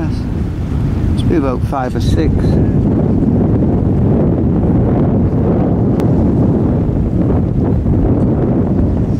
yes. Must be about five or six.